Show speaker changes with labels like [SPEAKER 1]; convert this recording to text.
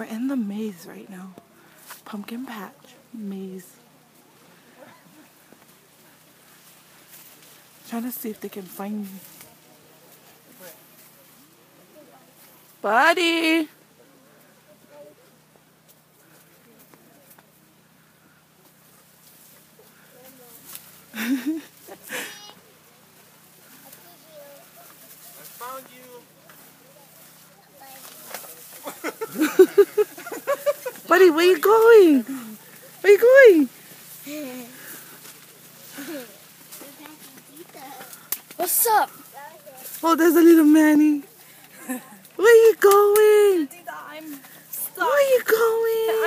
[SPEAKER 1] We're in the maze right now. Pumpkin patch maze. Trying to see if they can find me. Buddy!
[SPEAKER 2] found you.
[SPEAKER 1] Buddy, where you going? Where you going?
[SPEAKER 3] What's up?
[SPEAKER 1] Oh, there's a little Manny. Where you going? Where you going?